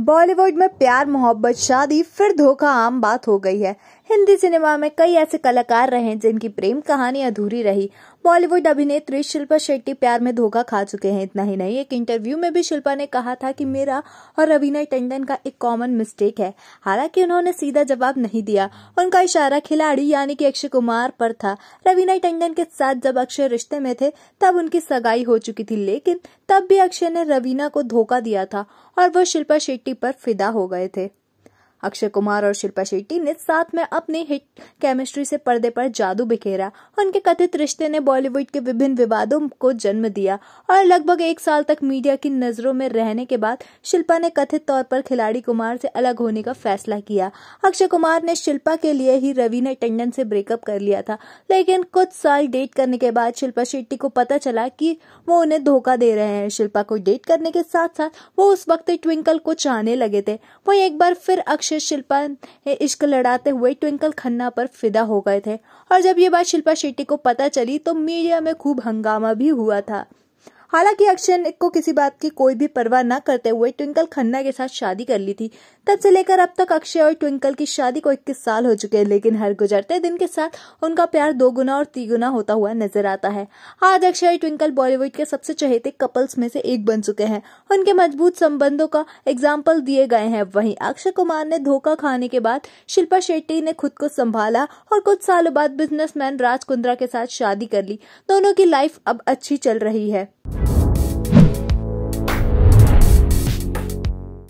बॉलीवुड में प्यार, मोहब्बत, शादी, फिर धोखा आम बात हो गई है। हिंदी सिनेमा में कई ऐसे कलाकार रहे जिनकी प्रेम कहानी अधूरी रही। बॉलीवुड अभिनेत्री शिल्पा शेट्टी प्यार में धोखा खा चुके हैं, इतना ही नहीं। एक इंटरव्यू में भी शिल्पा ने कहा था कि मेरा और रवीना टंडन का एक कॉमन मिस्टेक है। हालाँकि उन्होंने सीधा जवाब नहीं दिया। उनका इशारा खिलाड़ी यानी कि अक्षय कुमार पर था। रवीना टंडन के साथ जब अक्षय रिश्ते में थे, तब उनकी सगाई हो चुकी थी, लेकिन तब भी अक्षय ने रवीना को धोखा दिया था और वो शिल्पा शेट्टी पर फिदा हो गए थे। अक्षय कुमार और शिल्पा शेट्टी ने साथ में अपनी हिट केमिस्ट्री से पर्दे पर जादू बिखेरा। उनके कथित रिश्ते ने बॉलीवुड के विभिन्न विवादों को जन्म दिया और लगभग एक साल तक मीडिया की नज़रों में रहने के बाद शिल्पा ने कथित तौर पर खिलाड़ी कुमार से अलग होने का फैसला किया। अक्षय कुमार ने शिल्पा के लिए ही रवीना टंडन से ब्रेकअप कर लिया था, लेकिन कुछ साल डेट करने के बाद शिल्पा शेट्टी को पता चला कि वो उन्हें धोखा दे रहे हैं। शिल्पा को डेट करने के साथ साथ वो उस वक्त ट्विंकल को चाहने लगे थे। वो एक बार फिर अक्षय अक्षय शिल्पा इश्क लड़ाते हुए ट्विंकल खन्ना पर फिदा हो गए थे। और जब ये बात शिल्पा शेट्टी को पता चली तो मीडिया में खूब हंगामा भी हुआ था। हालाँकि अक्षय को किसी बात की कोई भी परवाह न करते हुए ट्विंकल खन्ना के साथ शादी कर ली थी। तब से लेकर अब तक अक्षय और ट्विंकल की शादी को इक्कीस साल हो चुके हैं, लेकिन हर गुजरते दिन के साथ उनका प्यार दो गुना और तीगुना होता हुआ नज़र आता है। आज अक्षय और ट्विंकल बॉलीवुड के सबसे चहेते कपल्स में से एक बन चुके हैं। उनके मज़बूत संबंधों का एग्ज़ाम्पल दिए गए हैं। वहीं अक्षय कुमार ने धोखा खाने के बाद शिल्पा शेट्टी ने खुद को संभाला और कुछ सालों बाद बिजनेसमैन राज कुंद्रा के साथ शादी कर ली। दोनों की लाइफ अब अच्छी चल रही है।